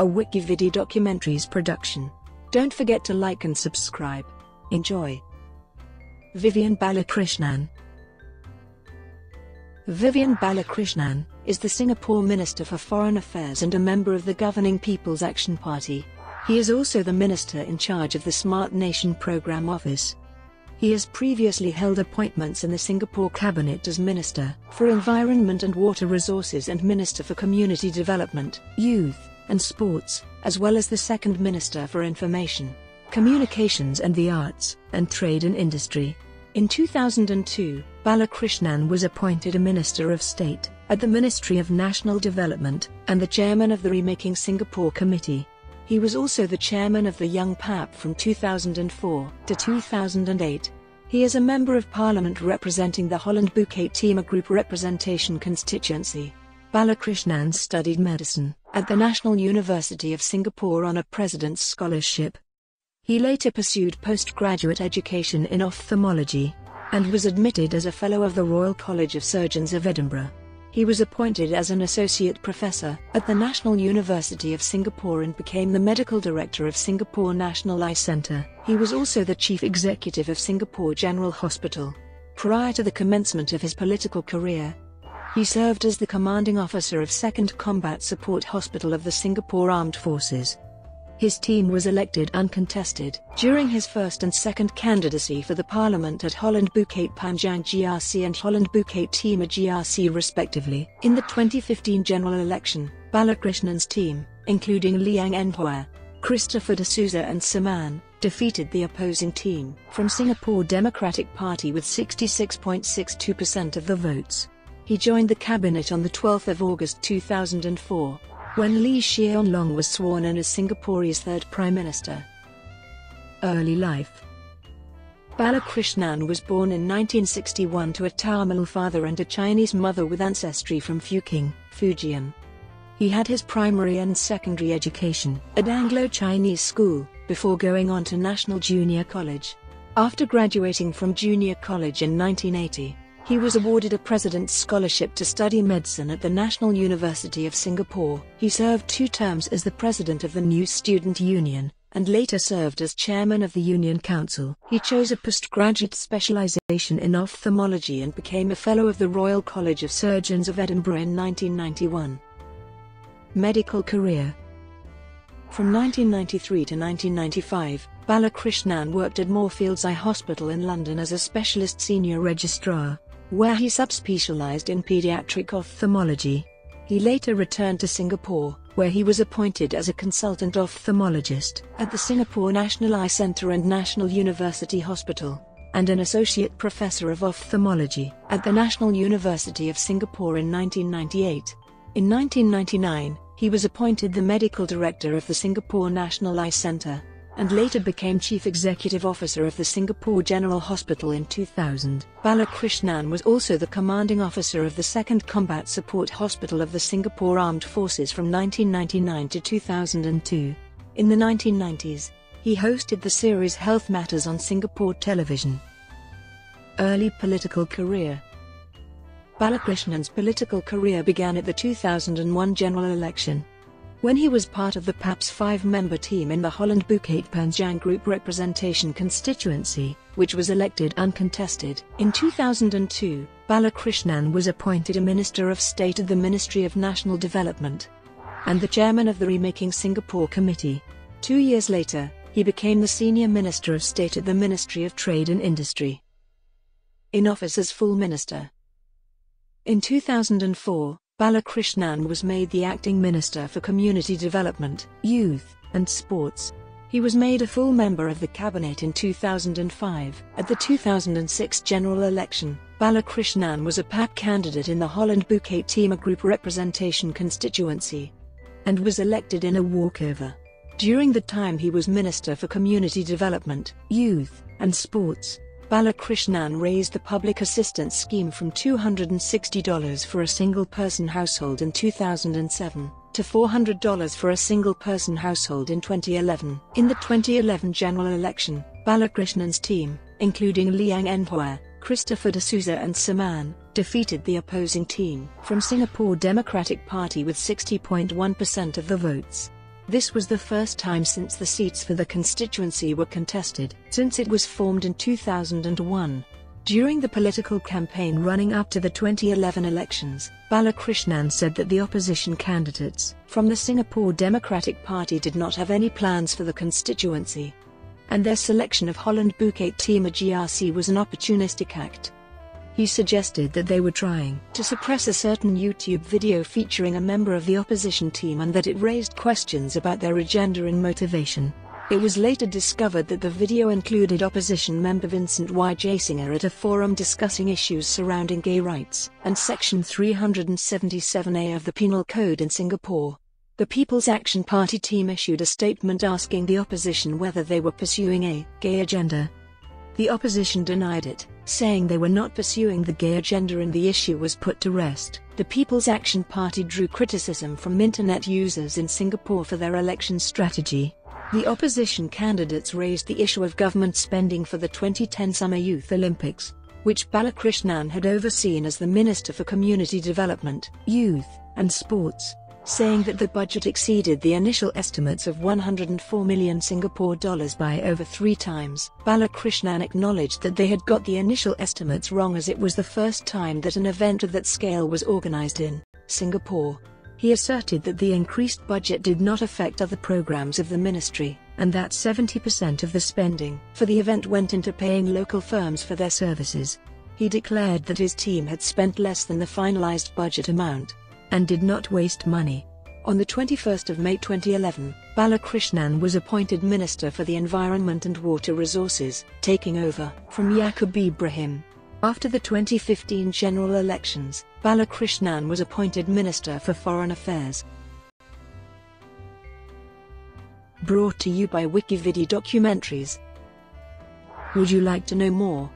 a Wikividi documentaries production. Don't forget to like and subscribe. Enjoy. Vivian Balakrishnan Vivian Balakrishnan is the Singapore Minister for Foreign Affairs and a member of the governing People's Action Party. He is also the minister in charge of the Smart Nation Program Office. He has previously held appointments in the Singapore Cabinet as Minister for Environment and Water Resources and Minister for Community Development, Youth, and Sports, as well as the Second Minister for Information, Communications and the Arts, and Trade and Industry. In 2002, Balakrishnan was appointed a Minister of State at the Ministry of National Development and the chairman of the Remaking Singapore Committee. He was also the chairman of the Young PAP from 2004 to 2008. He is a member of parliament representing the Holland Bukit Timah Group Representation constituency. Balakrishnan studied medicine at the National University of Singapore on a President's Scholarship. He later pursued postgraduate education in ophthalmology and was admitted as a Fellow of the Royal College of Surgeons of Edinburgh. He was appointed as an associate professor at the National University of Singapore and became the medical director of Singapore National Eye Centre. He was also the chief executive of Singapore General Hospital. Prior to the commencement of his political career, he served as the commanding officer of 2nd Combat Support Hospital of the Singapore Armed Forces. His team was elected uncontested during his first and second candidacy for the parliament at Holland Bukit Panjang GRC and Holland Bukit Timah GRC respectively. In the 2015 general election, Balakrishnan's team, including Liang Eng Hwa, Christopher de Souza and Sim Ann, defeated the opposing team from Singapore Democratic Party with 66.62% of the votes. He joined the cabinet on 12 August 2004 when Lee Hsien Loong was sworn in as Singapore's third Prime Minister. Early life Balakrishnan was born in 1961 to a Tamil father and a Chinese mother with ancestry from Fuqing, Fujian. He had his primary and secondary education at Anglo-Chinese School, before going on to National Junior College. After graduating from junior college in 1980, he was awarded a President's Scholarship to study medicine at the National University of Singapore. He served two terms as the president of the New Student Union, and later served as chairman of the Union Council. He chose a postgraduate specialization in ophthalmology and became a Fellow of the Royal College of Surgeons of Edinburgh in 1991. Medical career From 1993 to 1995, Balakrishnan worked at Moorfields Eye Hospital in London as a specialist senior registrar where he subspecialized in pediatric ophthalmology. He later returned to Singapore, where he was appointed as a consultant ophthalmologist at the Singapore National Eye Centre and National University Hospital, and an associate professor of ophthalmology at the National University of Singapore in 1998. In 1999, he was appointed the medical director of the Singapore National Eye Centre and later became Chief Executive Officer of the Singapore General Hospital in 2000. Balakrishnan was also the commanding officer of the 2nd Combat Support Hospital of the Singapore Armed Forces from 1999 to 2002. In the 1990s, he hosted the series Health Matters on Singapore television. Early political career Balakrishnan's political career began at the 2001 general election when he was part of the PAP's five-member team in the Holland Bukit Panjang Group Representation constituency, which was elected uncontested. In 2002, Balakrishnan was appointed a Minister of State at the Ministry of National Development and the chairman of the Remaking Singapore Committee. Two years later, he became the Senior Minister of State at the Ministry of Trade and Industry. In office as full minister. In 2004, Balakrishnan was made the acting Minister for Community Development, Youth, and Sports. He was made a full member of the cabinet in 2005. At the 2006 general election, Balakrishnan was a PAP candidate in the Holland Bukit Timah Group Representation constituency and was elected in a walkover. During the time he was Minister for Community Development, Youth, and Sports, Balakrishnan raised the public assistance scheme from $260 for a single-person household in 2007 to $400 for a single-person household in 2011. In the 2011 general election, Balakrishnan's team, including Liang Eng Hwa, Christopher de Souza and Sim Ann, defeated the opposing team from Singapore Democratic Party with 60.1% of the votes. This was the first time since the seats for the constituency were contested, since it was formed in 2001. During the political campaign running up to the 2011 elections, Balakrishnan said that the opposition candidates from the Singapore Democratic Party did not have any plans for the constituency. And their selection of Holland Bukit Timah GRC was an opportunistic act. He suggested that they were trying to suppress a certain YouTube video featuring a member of the opposition team and that it raised questions about their agenda and motivation. It was later discovered that the video included opposition member Vincent Wijeysingha at a forum discussing issues surrounding gay rights and Section 377A of the Penal Code in Singapore. The People's Action Party team issued a statement asking the opposition whether they were pursuing a gay agenda. The opposition denied it, saying they were not pursuing the gay agenda and the issue was put to rest. The People's Action Party drew criticism from internet users in Singapore for their election strategy. The opposition candidates raised the issue of government spending for the 2010 Summer Youth Olympics, which Balakrishnan had overseen as the Minister for Community Development, Youth, and Sports, saying that the budget exceeded the initial estimates of 104 million Singapore dollars by over three times. Balakrishnan acknowledged that they had got the initial estimates wrong as it was the first time that an event of that scale was organized in Singapore. He asserted that the increased budget did not affect other programs of the ministry, and that 70% of the spending for the event went into paying local firms for their services. He declared that his team had spent less than the finalized budget amount and did not waste money. On the 21st of May 2011, Balakrishnan was appointed Minister for the Environment and Water Resources, taking over from Yaacob Ibrahim. After the 2015 general elections, Balakrishnan was appointed Minister for Foreign Affairs. Brought to you by Wikividi Documentaries. Would you like to know more?